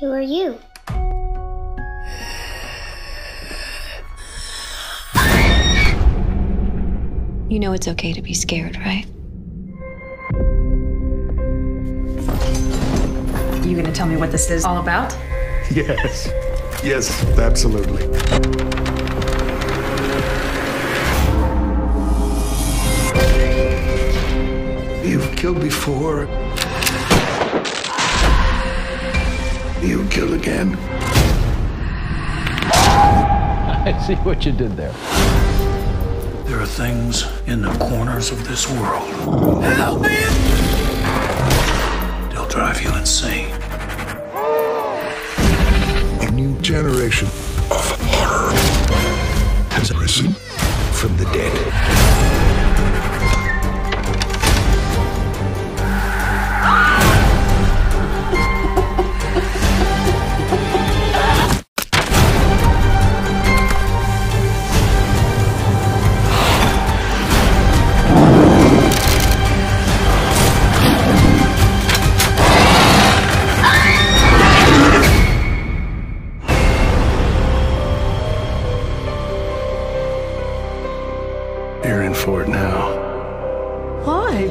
Who are you? You know it's okay to be scared, right? You gonna tell me what this is all about? Yes. Yes, absolutely. You've killed before. You kill again. I see what you did there. There are things in the corners of this world. Help me! They'll drive you insane. A new generation of horror has risen from the dead. You're in for it now. Why?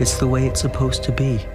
It's the way it's supposed to be.